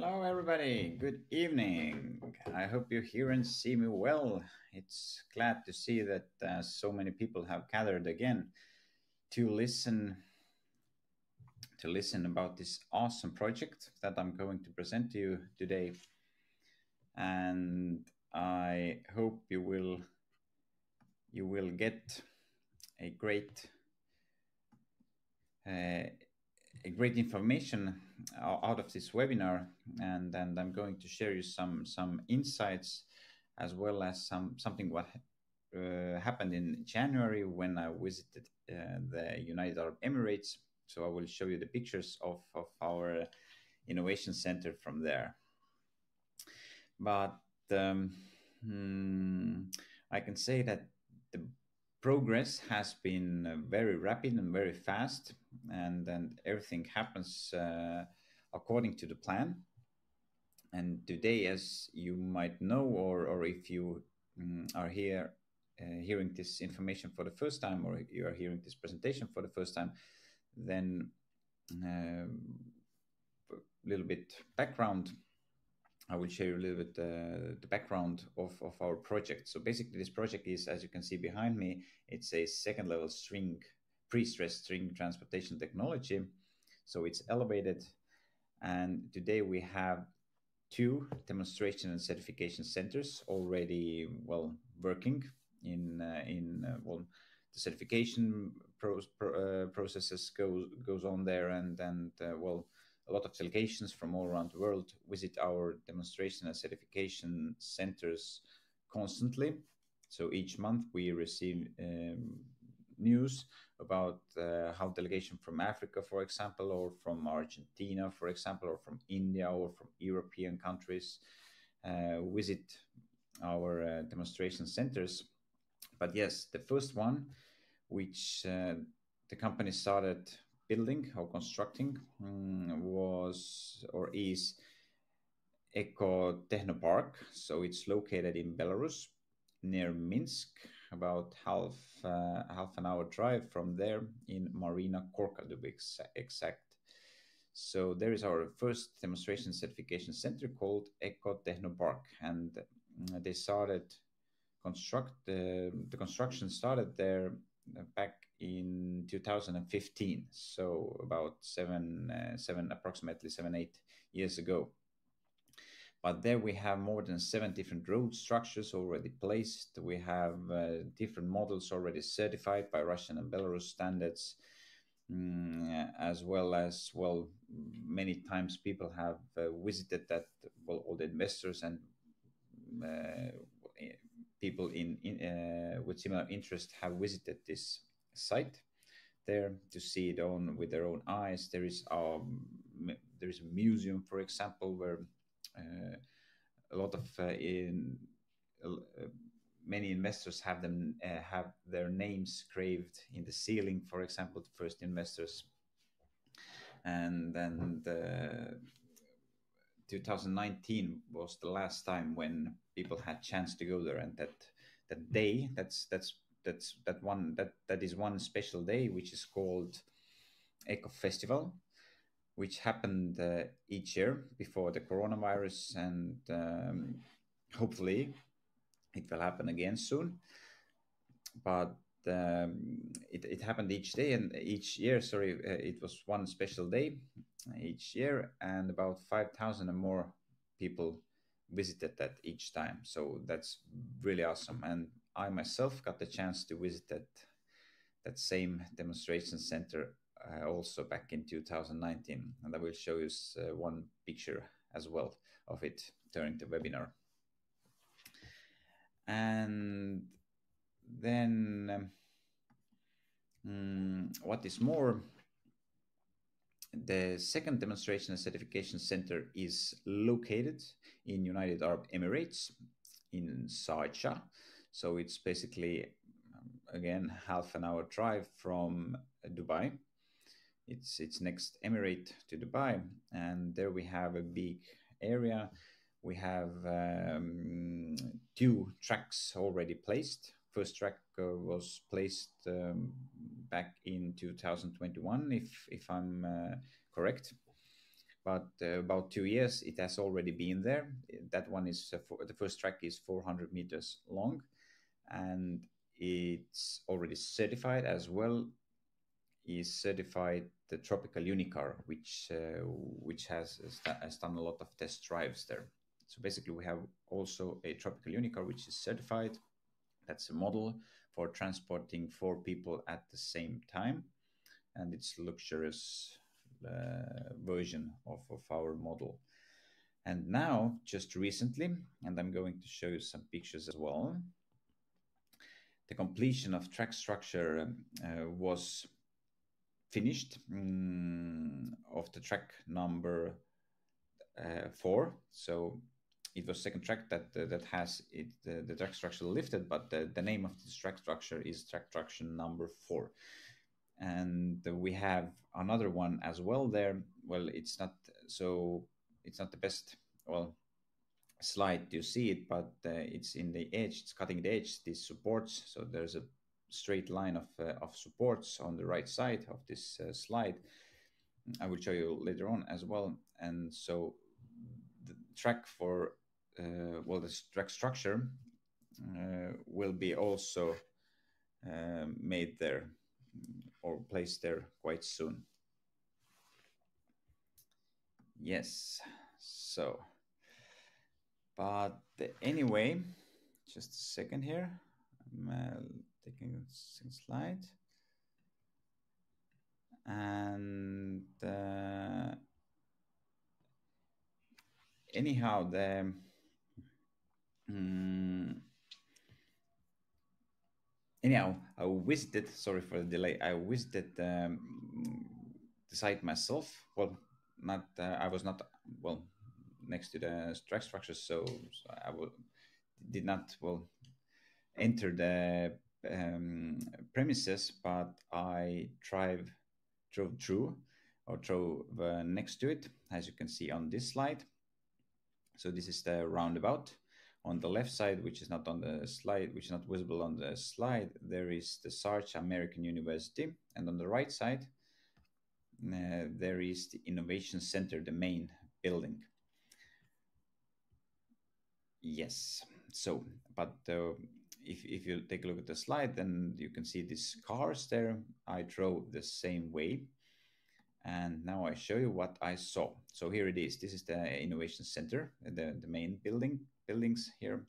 Hello, everybody. Good evening. I hope you hear and see me well. It's glad to see that uh, so many people have gathered again to listen to listen about this awesome project that I'm going to present to you today. And I hope you will you will get a great uh, a great information out of this webinar and and I'm going to share you some some insights as well as some something what uh, happened in January when I visited uh, the United Arab Emirates. So I will show you the pictures of, of our innovation center from there. But um, hmm, I can say that the progress has been uh, very rapid and very fast and and everything happens uh, according to the plan. And today as you might know or or if you um, are here uh, hearing this information for the first time or you are hearing this presentation for the first time then a um, little bit background I will share a little bit uh, the background of, of our project. So basically this project is, as you can see behind me, it's a second level string, pre-stressed string transportation technology. So it's elevated. And today we have two demonstration and certification centers already well working in uh, in uh, well the certification pro, pro, uh, processes goes goes on there and and uh, well a lot of delegations from all around the world visit our demonstration and certification centers constantly. So each month we receive um, news about uh, how delegation from Africa, for example, or from Argentina, for example, or from India or from European countries uh, visit our uh, demonstration centers. But yes, the first one, which uh, the company started building or constructing um, was or is Eco Technopark. So it's located in Belarus near Minsk, about half uh, half an hour drive from there in Marina Gorka to be exact. So there is our first demonstration certification center called Eco Technopark, and mm, they started construct uh, the construction started there back in 2015, so about seven, uh, seven, approximately seven, eight years ago. But there we have more than seven different road structures already placed. We have uh, different models already certified by Russian and Belarus standards, mm, as well as well, many times people have uh, visited that. Well, all the investors and uh, people in, in uh, with similar interest have visited this site there to see it on with their own eyes. There is um, there is a museum, for example, where uh, a lot of uh, in many investors have them uh, have their names graved in the ceiling. For example, the first investors, and then the 2019 was the last time when people had chance to go there, and that that day that's that's that's that one that that is one special day which is called Eco Festival, which happened uh, each year before the coronavirus, and um, hopefully it will happen again soon. But um, it, it happened each day and each year. Sorry, uh, it was one special day each year, and about five thousand or more people visited that each time. So that's really awesome. And I myself got the chance to visit that that same demonstration center uh, also back in 2019, and I will show you uh, one picture as well of it during the webinar. And then, um, what is more, the second demonstration and certification center is located in United Arab Emirates in Sharjah. So it's basically, um, again, half an hour drive from Dubai. It's, it's next Emirate to Dubai. And there we have a big area. We have um, two tracks already placed. First track uh, was placed um, back in 2021, if, if I'm uh, correct but uh, about two years it has already been there. That one is uh, for, the first track is 400 meters long, and it's already certified as well. Is certified the Tropical Unicar, which uh, which has, has done a lot of test drives there. So basically, we have also a Tropical Unicar which is certified. That's a model for transporting four people at the same time, and it's luxurious uh, version of, of our model. And now, just recently, and I'm going to show you some pictures as well, the completion of track structure uh, was finished um, of the track number uh, four. So it was second track that uh, that has it the, track structure lifted, but the, the name of this track structure is track structure number four. And we have another one as well there. Well, it's not so it's not the best well slide to see it, but uh, it's in the edge. It's cutting the edge. These supports. So there's a straight line of uh, of supports on the right side of this uh, slide. I will show you later on as well. And so the track for well, the track structure uh, will be also uh, made there or placed there quite soon. Yes, so, but anyway, just a second here. I'm uh, taking a slide. And uh, anyhow, the um, anyhow, I visited. Sorry for the delay. I visited um, the site myself. Well, not. Uh, I was not well next to the track structures, so, so I did not well enter the um, premises, but I drive drove through or drove uh, next to it, as you can see on this slide. So this is the roundabout on the left side, which is not on the slide, which is not visible on the slide, there is the Sharjah American University. And on the right side, uh, there is the Innovation Center, the main building. Yes, so, but uh, if, if you take a look at the slide, then you can see these cars there. I drove the same way. And now I show you what I saw. So here it is. This is the Innovation Center, the, the main building buildings here.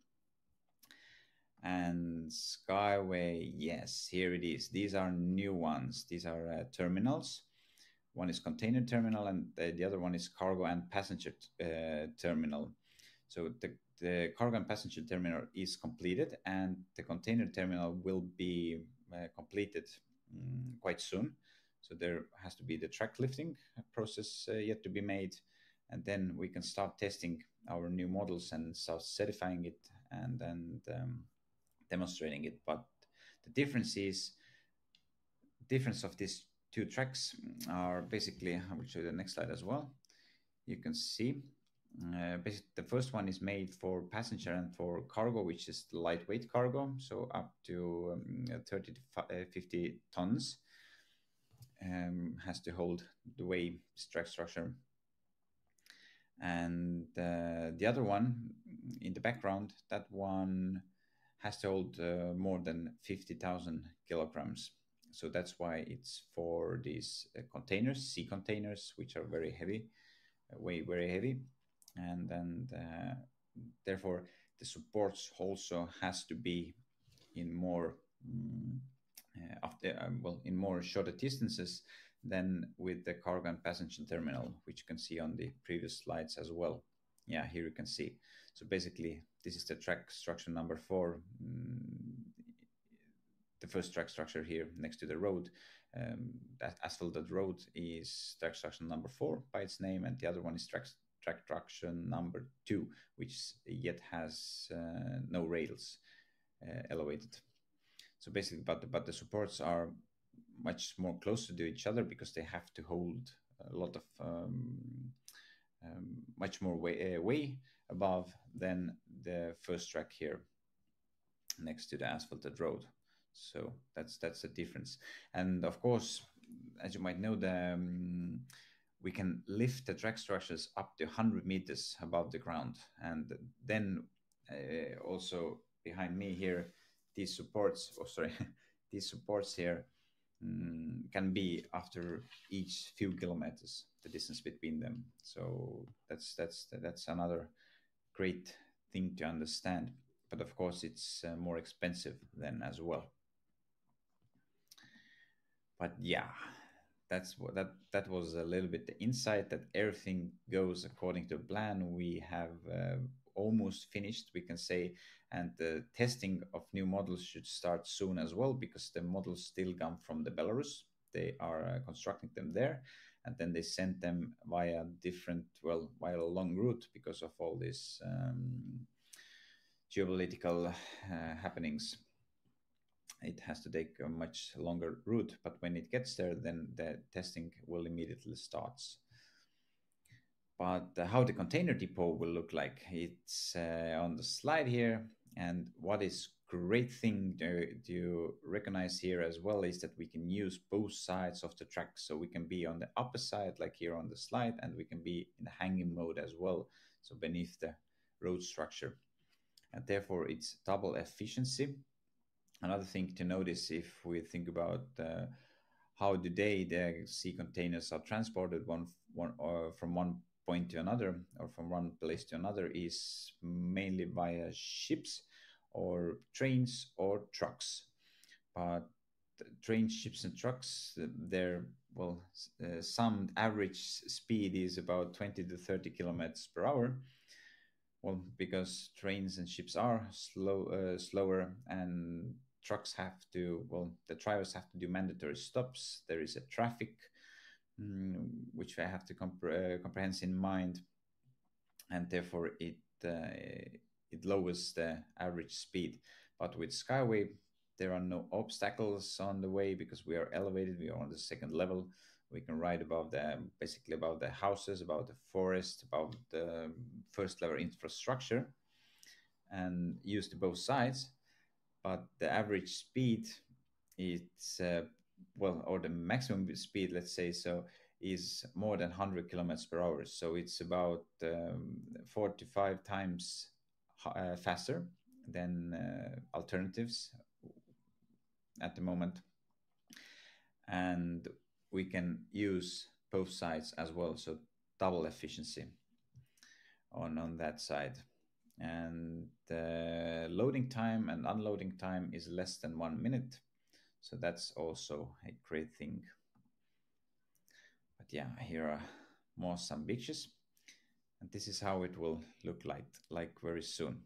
And Skyway, yes, here it is. These are new ones. These are uh, terminals. One is container terminal, and the, the other one is cargo and passenger uh, terminal. So the, the cargo and passenger terminal is completed, and the container terminal will be uh, completed um, quite soon. So there has to be the track lifting process uh, yet to be made, and then we can start testing our new models and start certifying it and then um, demonstrating it. But the difference is difference of these two tracks are basically I will show you the next slide as well. You can see uh, basically the first one is made for passenger and for cargo, which is lightweight cargo, so up to um, 30 to uh, 50 tons. Um, has to hold the way track structure. And uh, the other one in the background that one has to hold uh, more than 50,000 kilograms. So that's why it's for these uh, containers sea containers which are very heavy uh, way very heavy. And then uh, therefore the supports also has to be in more um, after well in more shorter distances than with the cargo and passenger terminal, which you can see on the previous slides as well. Yeah, here you can see. So basically, this is the track structure number four. Mm, the first track structure here next to the road. Um, that asphalted road is track structure number four by its name, and the other one is track track structure number two, which yet has uh, no rails uh, elevated. So basically, but the, but the supports are much more closer to each other because they have to hold a lot of um, um, much more way, uh, way above than the first track here next to the asphalted road. So that's that's the difference. And of course, as you might know, the um, we can lift the track structures up to 100 meters above the ground. And then uh, also behind me here, these supports, oh sorry, these supports here um, can be after each few kilometers, the distance between them. So that's that's that's another great thing to understand. But of course, it's uh, more expensive then as well. But yeah, that's what that that was a little bit the insight that everything goes according to plan. We have uh, almost finished, we can say, and the testing of new models should start soon as well because the models still come from the Belarus. They are uh, constructing them there, and then they send them via different, well, via a long route because of all these um, geopolitical uh, happenings it has to take a much longer route. But when it gets there, then the testing will immediately starts. But uh, how the container depot will look like, it's uh, on the slide here. And what is great thing to, to recognize here as well is that we can use both sides of the track. So we can be on the upper side, like here on the slide, and we can be in the hanging mode as well. So beneath the road structure. And therefore it's double efficiency another thing to notice if we think about uh, how today the sea containers are transported one, one or from one point to another or from one place to another is mainly via ships or trains or trucks but trains ships and trucks their well uh, some average speed is about 20 to 30 kilometers per hour well because trains and ships are slow uh, slower and trucks have to, well, the drivers have to do mandatory stops. There is a traffic, which I have to compre- uh, comprehend in mind, and therefore it uh, it lowers the average speed. But with Skyway, there are no obstacles on the way because we are elevated. We are on the second level. We can ride above the basically above the houses, above the forest, above the first level infrastructure, and use to both sides but the average speed it's uh, well or the maximum speed let's say so is more than 100 kilometers per hour. So it's about um, 45 times uh, faster than uh, alternatives at the moment. And we can use both sides as well so double efficiency on on that side. And the loading time and unloading time is less than one minute. So that's also a great thing. But yeah, here are more some beaches. And this is how it will look like, like very soon.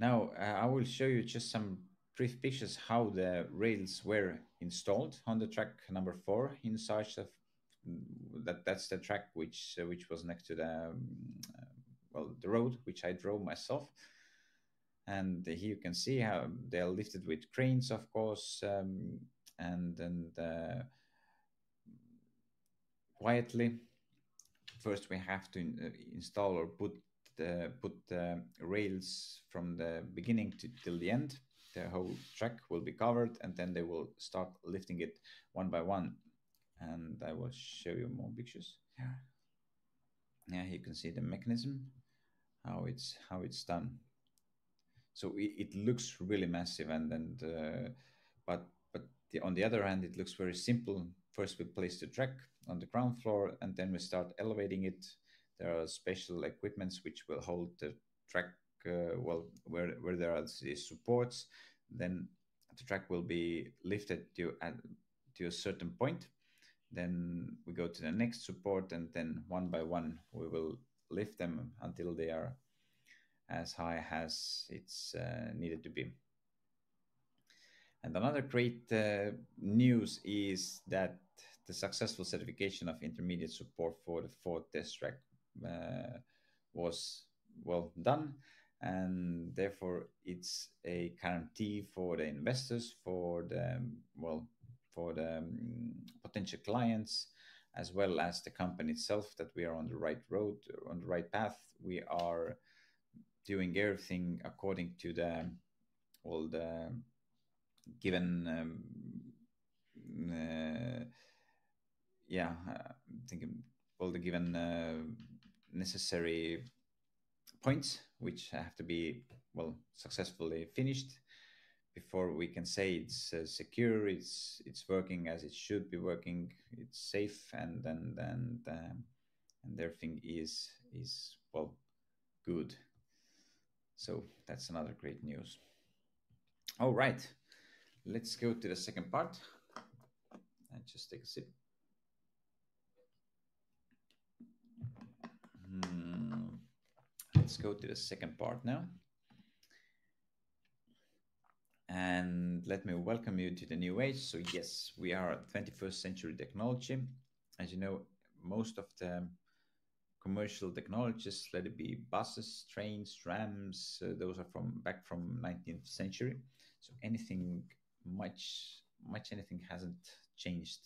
Now, uh, I will show you just some brief pictures how the rails were installed on the track number four in Sharjah of that that's the track which uh, which was next to the um, uh, well the road which I drove myself. And here you can see how they're lifted with cranes, of course, um, and and uh, quietly. First, we have to in, uh, install or put the put the rails from the beginning to till the end. The whole track will be covered, and then they will start lifting it one by one and I will show you more pictures. Yeah, yeah, you can see the mechanism, how it's how it's done. So it, it looks really massive, and and uh, but but the, on the other hand, it looks very simple. First, we place the track on the ground floor, and then we start elevating it. There are special equipments which will hold the track uh, well where where there are these supports. Then the track will be lifted to uh, to a certain point then we go to the next support, and then one by one we will lift them until they are as high as it's uh, needed to be. And another great uh, news is that the successful certification of intermediate support for the fourth test track uh, was well done and therefore it's a guarantee for the investors for the well for the um, potential clients as well as the company itself that we are on the right road on the right path we are doing everything according to the all the given um, uh, yeah, uh, thinking all the given uh, necessary points which have to be well successfully finished before we can say it's uh, secure it's it's working as it should be working it's safe and and and um, and everything is is well good so that's another great news all right let's go to the second part and just take a sip hmm. let's go to the second part now and let me welcome you to the new age. So, yes, we are 21st century technology. As you know, most of the commercial technologies, let it be buses, trains, trams, uh, those are from back from 19th century. So anything much, much anything hasn't changed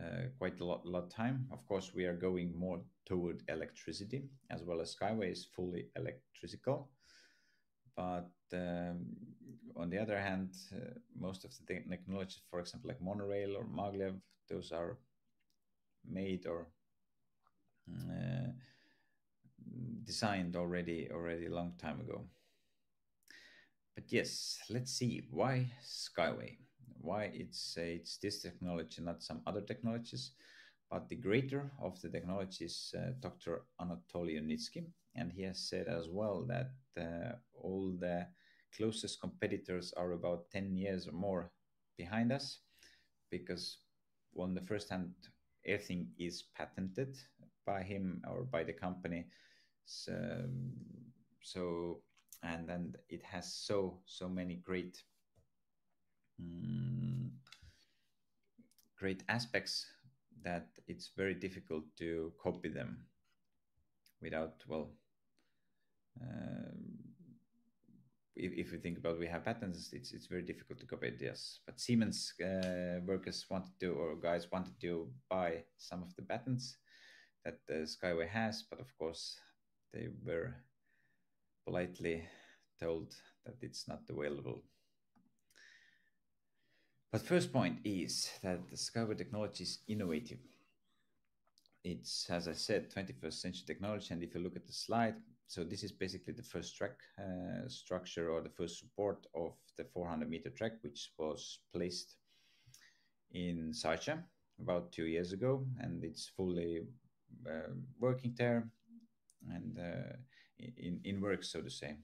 uh, quite a lot, lot time. Of course, we are going more toward electricity as well as Skyway is fully electrical. But um, on the other hand, uh, most of the technology, for example, like monorail or maglev, those are made or designed already already a long time ago. But yes, let's see why Skyway. Why it's uh, it's this technology, not some other technologies. But the greater of the technology is uh, Dr. Anatoly Yunitsky, and he has said as well that uh, all the closest competitors are about 10 years or more behind us because on the first hand everything is patented by him or by the company so, so and then it has so so many great um, great aspects that it's very difficult to copy them without well uh, if, if we think about we have patents, it's it's very difficult to copy. Yes, but Siemens uh, workers wanted to or guys wanted to buy some of the patents that the Skyway has, but of course they were politely told that it's not available. But first point is that the Skyway technology is innovative. It's, as I said, 21st century technology. And if you look at the slide, so this is basically the first track uh, structure or the first support of the 400 meter track, which was placed in Sharjah about two years ago, and it's fully working there and uh, in in work, so to say.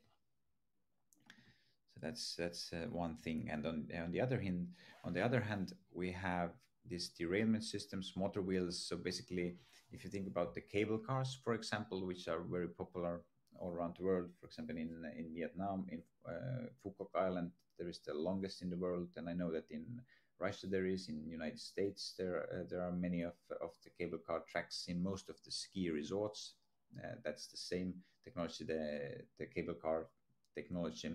So that's that's uh, one thing. And on on the other hand, on the other hand, we have these derailment systems, motor wheels. So basically, if you think about the cable cars, for example, which are very popular all around the world. For example, in in Vietnam, in uh, Phu Quoc Island, there is the longest in the world, and I know that in Russia there is. In United States, there uh, there are many of of the cable car tracks in most of the ski resorts. Uh, that's the same technology, the the cable car technology.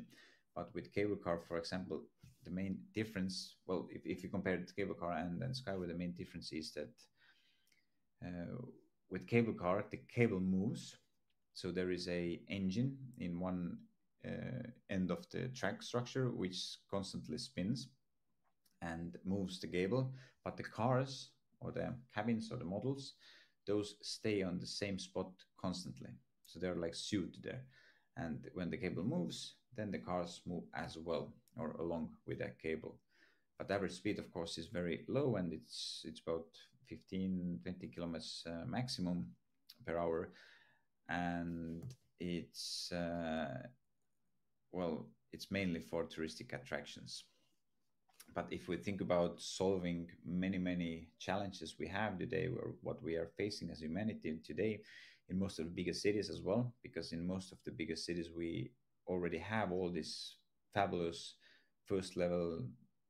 But with cable car, for example, the main difference, well, if, if you compare cable car and, and Skyway, the main difference is that uh, with cable car, the cable moves so there is a engine in one uh, end of the track structure which constantly spins and moves the cable, but the cars or the cabins or the models, those stay on the same spot constantly. So they're like sewed there. And when the cable moves, then the cars move as well or along with that cable. But average speed, of course, is very low and it's it's about 15, 20 kilometers uh, maximum per hour and it's uh, well, it's mainly for touristic attractions. But if we think about solving many, many challenges we have today, or what we are facing as humanity today, in most of the biggest cities as well, because in most of the biggest cities we already have all these fabulous first level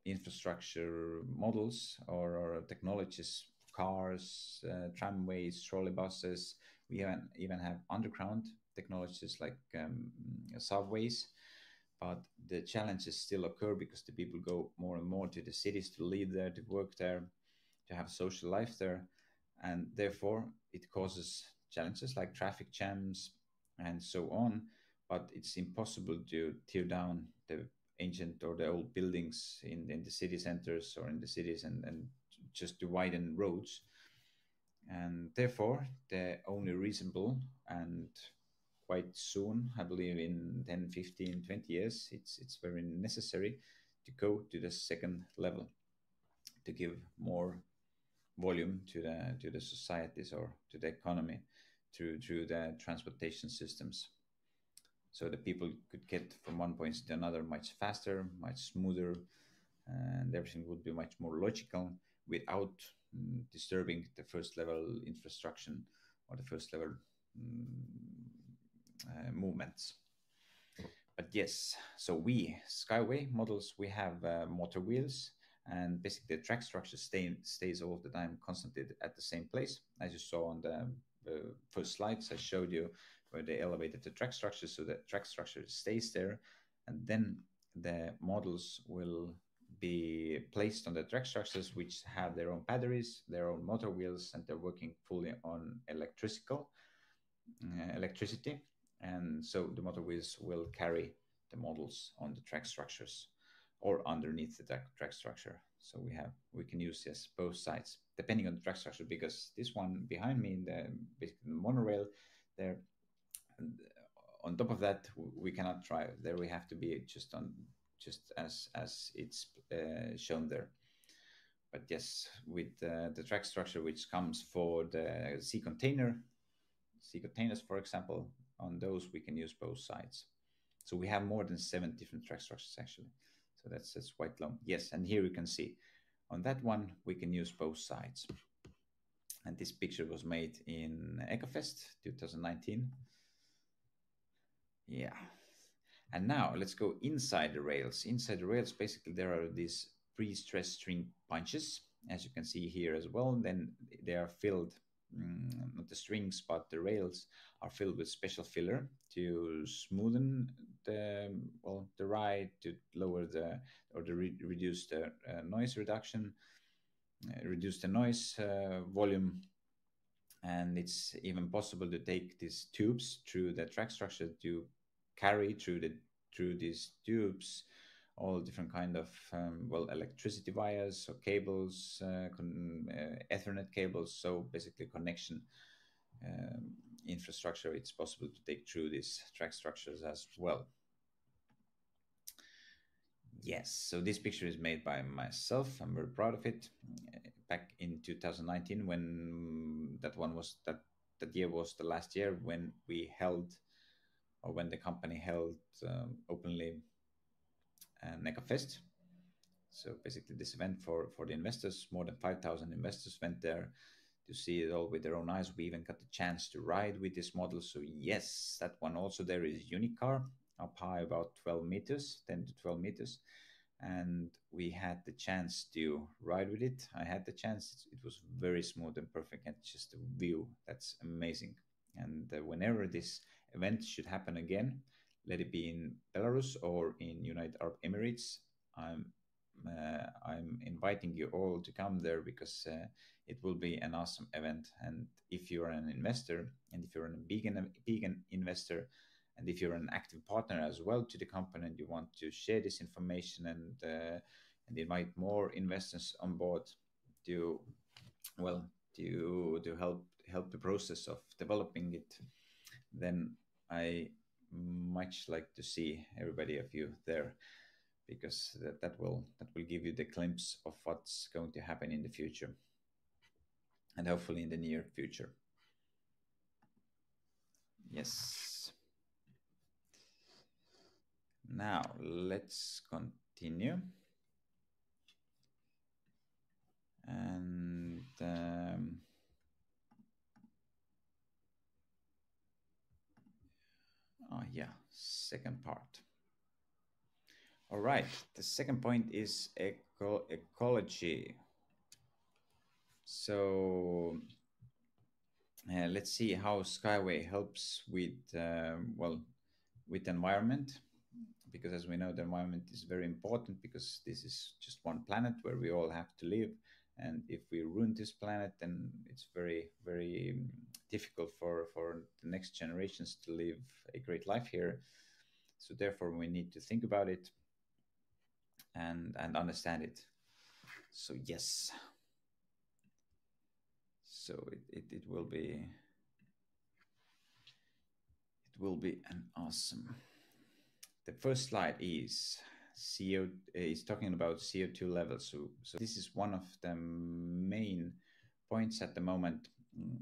infrastructure models or, or technologies, cars, uh, tramways, trolley buses, we even, even have underground technologies like um, subways, but the challenges still occur because the people go more and more to the cities to live there, to work there, to have social life there, and therefore it causes challenges like traffic jams and so on. But it's impossible to tear down the ancient or the old buildings in, in the city centers or in the cities and, and just to widen roads and therefore the only reasonable and quite soon i believe in 10 15 20 years it's it's very necessary to go to the second level to give more volume to the to the societies or to the economy through through the transportation systems. So that people could get from one point to another much faster much smoother and everything would be much more logical without mm, disturbing the first level infrastructure or the first level uh, movements but yes so we skyway models we have uh, motor wheels and basically the track structure stay, stays all the time constantly at the same place as you saw on the the first slides I showed you where they elevated the track structure so the track structure stays there and then the models will be placed on the track structures which have their own batteries, their own motor wheels, and they're working fully on electrical uh, electricity. And so the motor wheels will carry the models on the track structures or underneath the track, track structure. So we have we can use yes both sides. Depending on the track structure because this one behind me in the basically the monorail there on top of that we cannot drive. There we have to be just on just as as it's uh, shown there. But yes with uh, the track structure which comes for the sea container sea containers for example on those we can use both sides. So we have more than seven different track structures actually. So that's that's quite long. Yes and here you can see on that one we can use both sides. And this picture was made in ecofest 2019 yeah. And now let's go inside the rails. Inside the rails basically there are these pre-stressed string punches as you can see here as well. Then they are filled mm, not the strings but the rails are filled with special filler to smoothen the well the ride to lower the or to re- reduce the uh, noise reduction uh, reduce the noise uh, volume. And it's even possible to take these tubes through the track structure to carry through the through these tubes all different kind of um, well electricity wires or cables uh, con- uh, ethernet cables. So basically connection um, infrastructure it's possible to take through these track structures as well. Yes so this picture is made by myself. I'm very proud of it. Back in 2019 when that one was that that year was the last year when we held or when the company held um, openly an EcoFest. So basically, this event for for the investors, more than five thousand investors went there to see it all with their own eyes. We even got the chance to ride with this model. So yes, that one also there is Unicar up high about 12 meters, 10 to 12 meters. And we had the chance to ride with it. I had the chance. It was very smooth and perfect. And just a view that's amazing. And uh, whenever this event should happen again, let it be in Belarus or in United Arab Emirates. I'm uh, I'm inviting you all to come there because uh, it will be an awesome event. And if you're an investor, and if you're a vegan vegan investor, and if you're an active partner as well to the company, and you want to share this information and uh, and invite more investors on board to well to to help help the process of developing it, then I much like to see everybody of you there because that, that will that will give you the glimpse of what's going to happen in the future and hopefully in the near future. Yes. Now let's continue. And um, Oh, yeah, second part. All right, the second point is eco ecology. So uh, let's see how Skyway helps with, um, well, with environment, because as we know, the environment is very important because this is just one planet where we all have to live. And if we ruin this planet, then it's very, very difficult for, for the next generations to live a great life here. So therefore, we need to think about it and and understand it. So yes. so it, it, it will be it will be an awesome the first slide is CO is talking about CO2 levels. So, so this is one of the main points at the moment mm,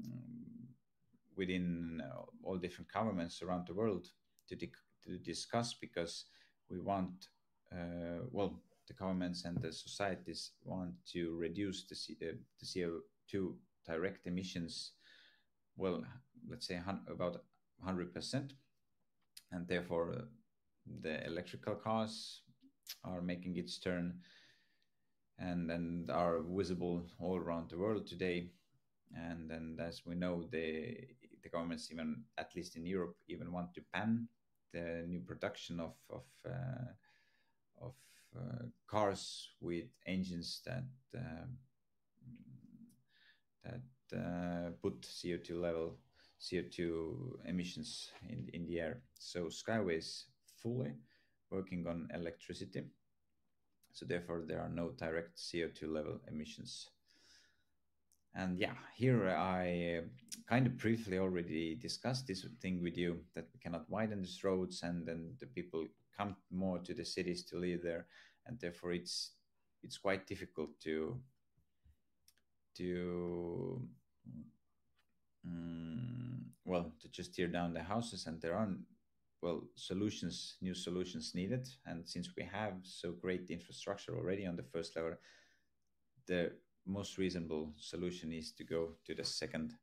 within uh, all different governments around the world to, to discuss because we want, uh, well, the governments and the societies want to reduce the, C, uh, the CO2 direct emissions, well, let's say about 100%. And therefore, the electrical cars are making its turn and and are visible all around the world today. And and as we know, the the governments even at least in Europe even want to ban the new production of of uh, of uh, cars with engines that uh, that uh, put CO2 level CO2 emissions in in the air. So Skyway is fully working on electricity. So therefore, there are no direct CO2 level emissions. And yeah, here I kind of briefly already discussed this thing with you that we cannot widen these roads and then the people come more to the cities to live there. And therefore it's it's quite difficult to to um, well to just tear down the houses and there aren't well solutions new solutions needed and since we have so great infrastructure already on the first level the most reasonable solution is to go to the second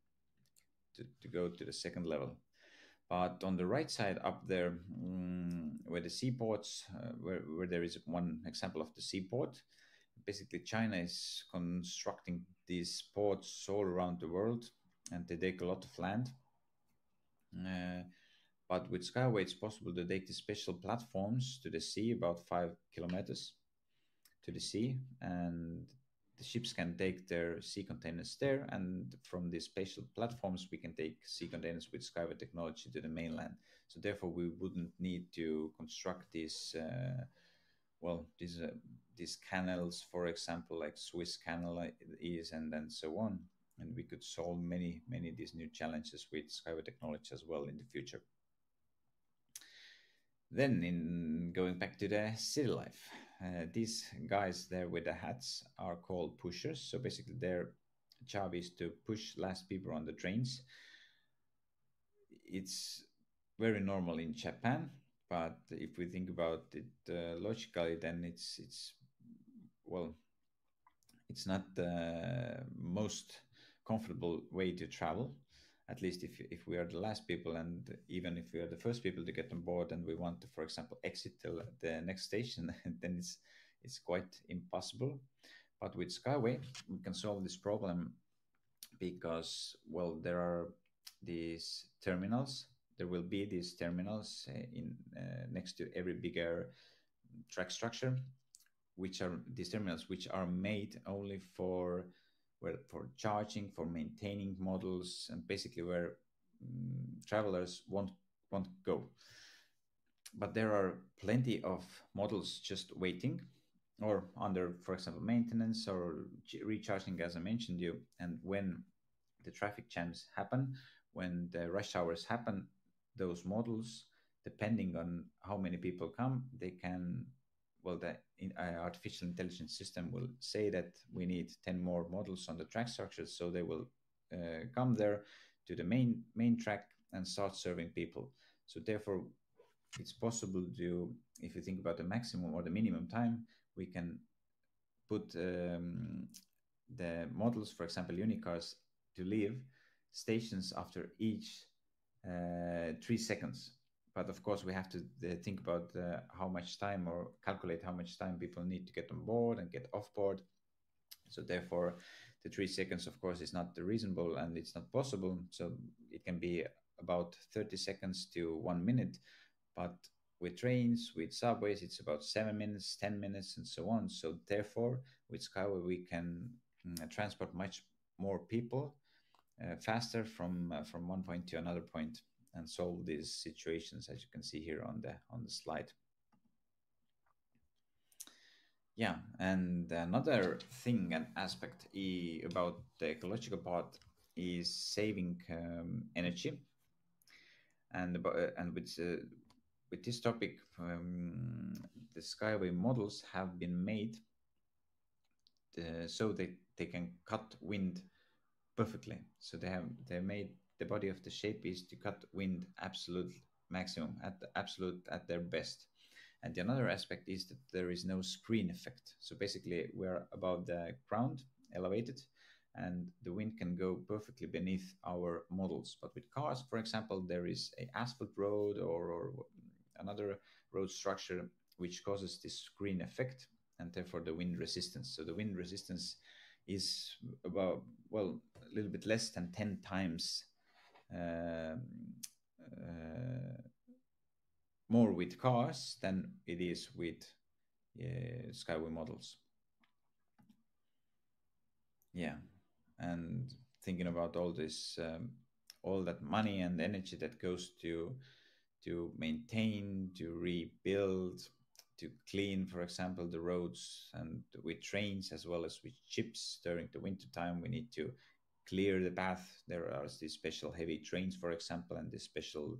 to, to go to the second level. But on the right side up there um, where the seaports uh, where, where there is one example of the seaport basically china is constructing these ports all around the world and they take a lot of land. Uh, but with Skyway, it's possible to take the special platforms to the sea, about five kilometers to the sea, and the ships can take their sea containers there. And from these special platforms, we can take sea containers with Skyway technology to the mainland. So therefore, we wouldn't need to construct these, uh, well, these uh, these canals, for example, like Suez Canal is, and then so on. And we could solve many, many of these new challenges with Skyway technology as well in the future. Then, in going back to the city life, uh, these guys there with the hats are called pushers. So basically, their job is to push last people on the trains. It's very normal in Japan, but if we think about it uh, logically, then it's it's well, it's not the most comfortable way to travel at least if if we are the last people and even if we are the first people to get on board and we want to for example exit to the next station then it's it's quite impossible. But with skyway we can solve this problem because well there are these terminals. There will be these terminals uh, in uh, next to every bigger track structure which are these terminals which are made only for for charging, for maintaining models, and basically where um, travelers won't won't go. But there are plenty of models just waiting or under, for example, maintenance or recharging, as I mentioned you. And when the traffic jams happen, when the rush hours happen, those models, depending on how many people come, they can well, the in, uh, artificial intelligence system will say that we need 10 more models on the track structures. So they will uh, come there to the main, main track and start serving people. So therefore, it's possible to, if you think about the maximum or the minimum time, we can put um, the models, for example, unicars, to leave stations after each uh, three seconds but of course we have to uh, think about uh, how much time or calculate how much time people need to get on board and get off board. So therefore the three seconds of course is not reasonable and it's not possible. So it can be about 30 seconds to one minute. But with trains with subways it's about seven minutes 10 minutes and so on. So therefore with skyway we can mm, transport much more people uh, faster from uh, from one point to another point and solve these situations as you can see here on the on the slide yeah and another thing and aspect about the ecological part is saving um, energy, and uh, and with uh, with this topic, um, the Skyway models have been made uh, so that they can cut wind perfectly. So they have they made the body of the shape is to cut wind absolute maximum at the absolute at their best. And the another aspect is that there is no screen effect. So basically, we're above the ground, elevated, and the wind can go perfectly beneath our models. But with cars, for example, there is a asphalt road or, or another road structure which causes this screen effect and therefore the wind resistance. So the wind resistance is about well a little bit less than 10 times more with cars than it is with uh, skyway models. Yeah and thinking about all this um, all that money and energy that goes to to maintain to rebuild to clean for example the roads and with trains as well as with ships during the winter time we need to clear the path. There are these special heavy trains for example and these special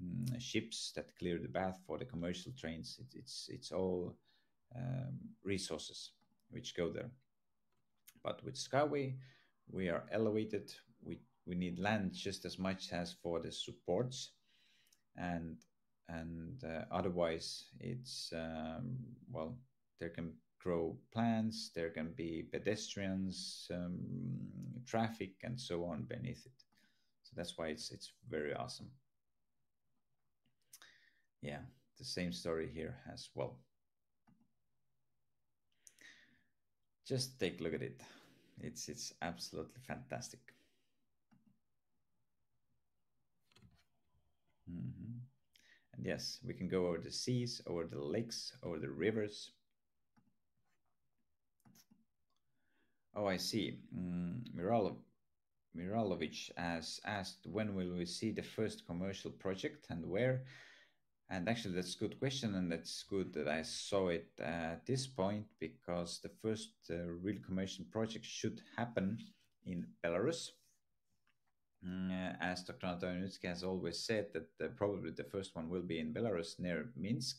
um, ships that clear the path for the commercial trains. It, it's it's all um, resources which go there. But with skyway we are elevated. We we need land just as much as for the supports. And and uh, otherwise it's um, well there can grow plants there can be pedestrians um, traffic and so on beneath it. So that's why it's it's very awesome. Yeah the same story here as well. Just take a look at it. It's it's absolutely fantastic. Mm-hmm. and yes we can go over the seas over the lakes over the rivers oh i see mm, Miralov, Miralovic has asked when will we see the first commercial project and where and actually, that's a good question, and that's good that I saw it at this point because the first uh, real commercial project should happen in Belarus. Mm, as Dr. Anatoliy has always said, that uh, probably the first one will be in Belarus near Minsk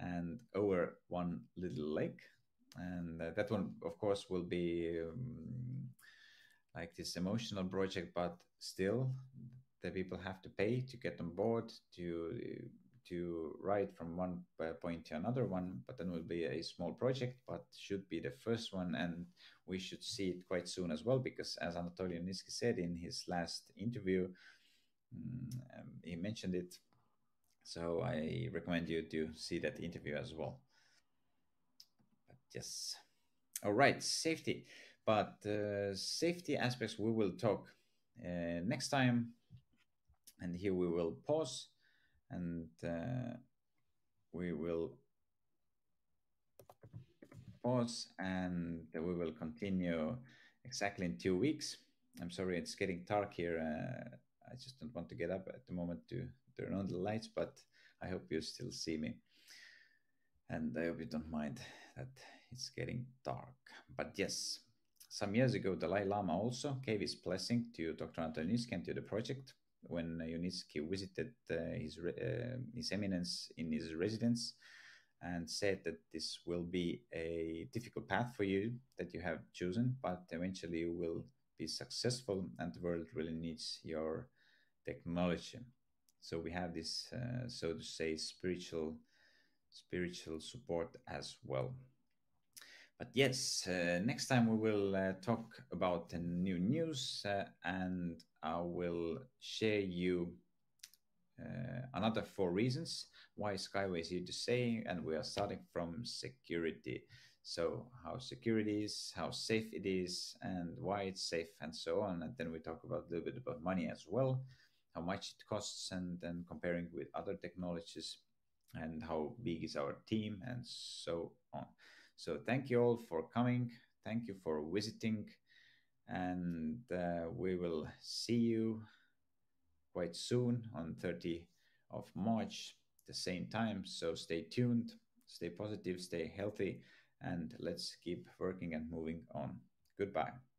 and over one little lake. And that one, of course, will be um, like this emotional project, but still, the people have to pay to get on board to to ride from one uh, point to another one, but then will be a small project, but should be the first one. And we should see it quite soon as well, because as Anatoly Yunitsky said in his last interview, um, he mentioned it. So I recommend you to see that interview as well. Yes. All right, safety. But uh, safety aspects we will talk uh, next time. And here we will pause and uh, we will pause and we will continue exactly in two weeks. I'm sorry, it's getting dark here. Uh, I just don't want to get up at the moment to turn on the lights, but I hope you still see me. And I hope you don't mind that it's getting dark. But yes, some years ago, Dalai Lama also gave his blessing to Dr. Antonitsky and to the project when Yunitsky visited uh, his, uh, his eminence in his residence and said that this will be a difficult path for you that you have chosen, but eventually you will be successful and the world really needs your technology. So we have this, uh, so to say, spiritual spiritual support as well. But yes, uh, next time we will uh, talk about the new news uh, and I will share you another four reasons why Skyway is here to say, and we are starting from security. So how security is, how safe it is, and why it's safe, and so on. And then we talk about a little bit about money as well, how much it costs, and then comparing with other technologies, and how big is our team, and so on. So thank you all for coming. Thank you for visiting and uh, we will see you quite soon on 30 of March, the same time. So stay tuned, stay positive, stay healthy, and let's keep working and moving on. Goodbye.